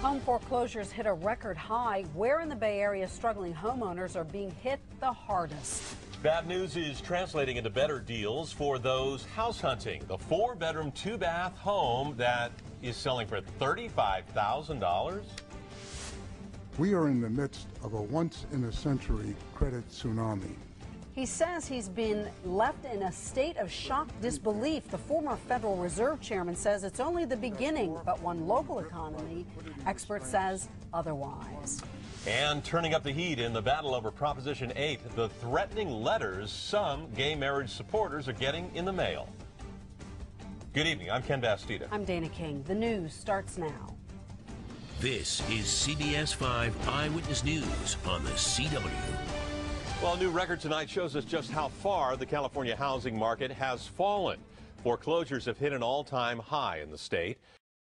Home foreclosures hit a record high. Where in the Bay Area struggling homeowners are being hit the hardest? Bad news is translating into better deals for those house hunting. The four bedroom, two bath home that is selling for $35,000. We are in the midst of a once in a century credit tsunami. He says he's been left in a state of shocked disbelief. The former Federal Reserve chairman says it's only the beginning, but one local economy expert says otherwise. And turning up the heat in the battle over Proposition 8, the threatening letters some gay marriage supporters are getting in the mail. Good evening. I'm Ken Bastida. I'm Dana King. The news starts now. This is CBS 5 Eyewitness News on the CW. Well, a new record tonight shows us just how far the California housing market has fallen. Foreclosures have hit an all-time high in the state.